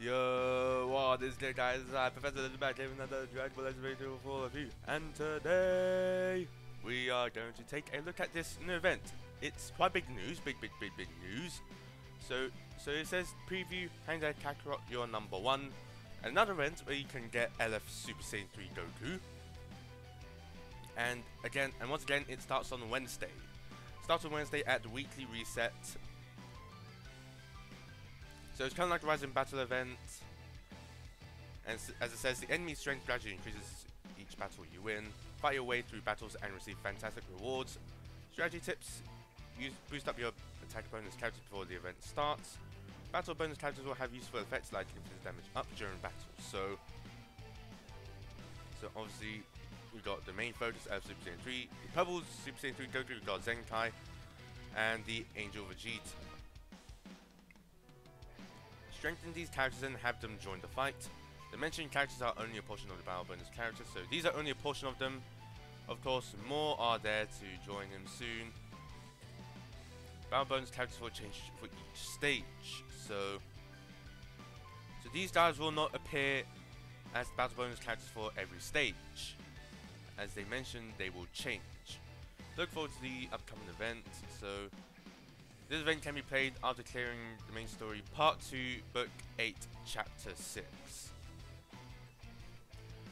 Yo, what is good guys? I'm Professor Legends back with another Dragon Ball video for all of you. And today, we are going to take a look at this new event. It's quite big news, big, big, big, big news. So, so it says preview Hangzai Kakarot, your number one. Another event where you can get LF Super Saiyan 3 Goku. And again, and once again, it starts on Wednesday. Starts on Wednesday at the weekly reset so it's kind of like a Rising Battle event. And as it says, the enemy strength gradually increases each battle you win. Fight your way through battles and receive fantastic rewards. Strategy tips. Use boost up your attack bonus characters before the event starts. Battle bonus characters will have useful effects like inflict damage up during battles. So, so obviously we got the main focus of Super Saiyan 3, the Pebbles Super Saiyan 3 Goku, we got Zenkai, and the Angel Vegeta. Strengthen these characters and have them join the fight. The mentioned characters are only a portion of the battle bonus characters, so these are only a portion of them. Of course, more are there to join him soon. Battle bonus characters will change for each stage, so so these guys will not appear as battle bonus characters for every stage. As they mentioned, they will change. Look forward to the upcoming event. So this event can be played after clearing the main story, Part 2, Book 8, Chapter 6.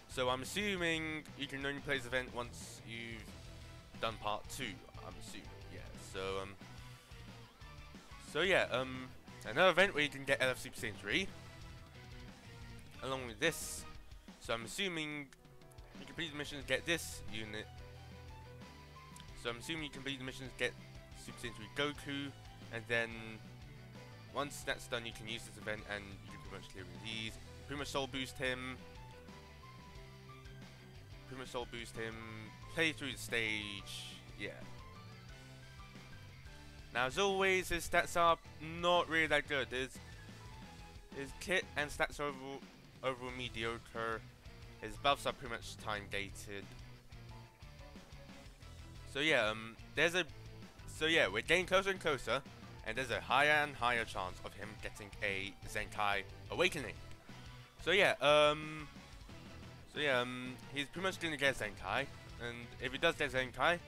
So I'm assuming you can only play this event once you've done Part 2, I'm assuming, yeah. So, um... So yeah, um... Another event where you can get LF Super Saiyan 3. Along with this. So I'm assuming you complete the missions, get this unit. So I'm assuming you complete the missions, get Super Saiyan 3 Goku, and then once that's done you can use this event and you can pretty much clear these. Pretty much soul boost him. Pretty much soul boost him. Play through the stage. Yeah. Now as always his stats are not really that good. His his kit and stats are overall, overall mediocre. His buffs are pretty much time dated. So yeah, um, there's a, so yeah, we're getting closer and closer and there's a higher and higher chance of him getting a Zenkai Awakening. So yeah, um, so yeah, um, he's pretty much gonna get Zenkai, and if he does get Zenkai,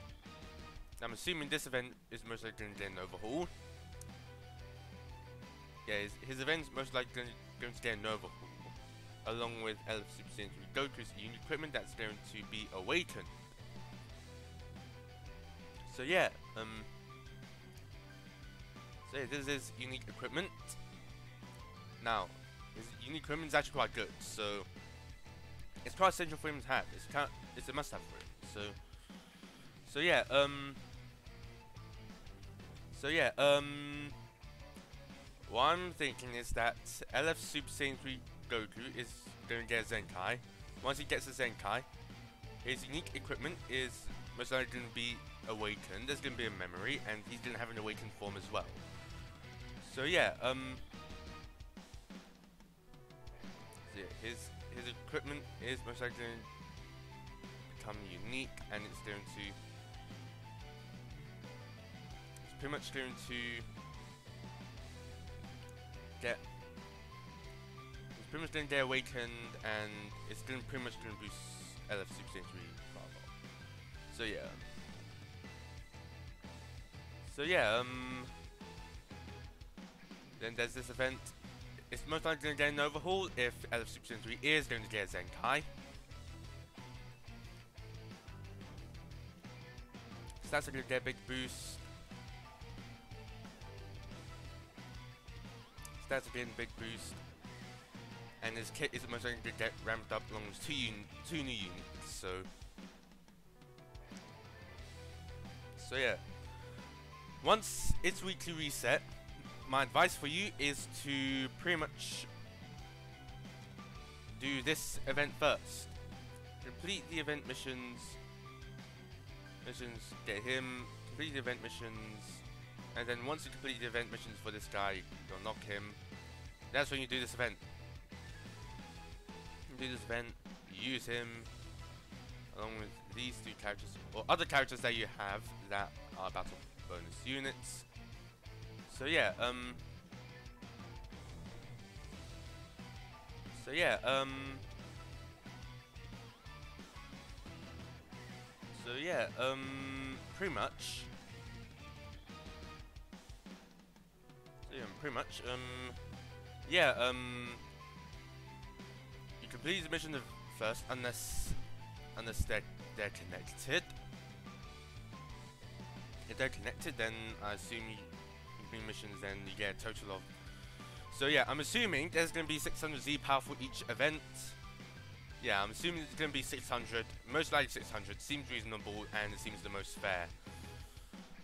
I'm assuming this event is most likely gonna get an overhaul. Yeah, his, his event's most likely gonna, going to get an overhaul, along with LF Super Saiyan 3 Goku's unique equipment that's going to be awakened. So yeah, um, so yeah, this is unique equipment. Now, his unique equipment is actually quite good, so it's quite essential for him to have. It's kind of, it's a must-have for him. So, so yeah, um, so yeah, um, what I'm thinking is that LF Super Saiyan 3 Goku is going to get a Zenkai. Once he gets a Zenkai, his unique equipment is most likely to be awakened. There's going to be a memory, and he's going to have an awakened form as well. So yeah, um, so yeah, his his equipment is most likely going to become unique, and it's going to it's pretty much going to get it's pretty much going to get awakened, and it's going pretty much going to boost LF Super 3 So yeah. So yeah, um then there's this event. It's most likely going to get an overhaul if LF Super Saiyan 3 is going to get a Zenkai. Stats are going to get a big boost. Stats are getting a big boost. And his kit is most likely going to get ramped up along with two, two new units, so... So yeah. Once it's weekly reset, my advice for you is to pretty much do this event first. Complete the event missions. Missions, get him, complete the event missions, and then once you complete the event missions for this guy, you'll knock him. That's when you do this event. Do this event, use him, along with these two characters, or other characters that you have that are battle bonus units. So yeah, um... So yeah, um... So yeah, um, pretty much. So yeah, pretty much, um, yeah, um, you complete the mission first, unless, unless they're, they're connected. If they're connected, then I assume you missions, then you get a total of. So yeah, I'm assuming there's going to be 600 Z power for each event. Yeah, I'm assuming it's going to be 600. Most likely 600. Seems reasonable and it seems the most fair.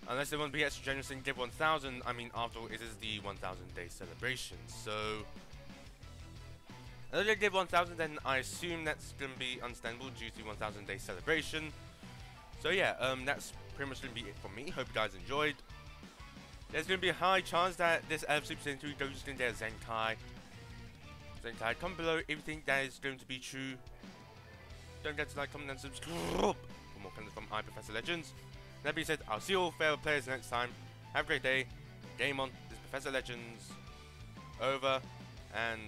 Unless they want to be extra generous and give 1000. I mean, after all, it is the 1000 day celebration. So, if they give 1000, then I assume that's going to be understandable due to 1000 day celebration. So yeah, um, that's pretty much going to be it for me. Hope you guys enjoyed. There's going to be a high chance that this F Super 3 goes into Zenkai Zenkai. Comment below everything that is going to be true. Don't forget to like, comment, and subscribe for more content from I Professor Legends. That being said, I'll see you all fellow players next time. Have a great day. Game on. This Professor Legends over and.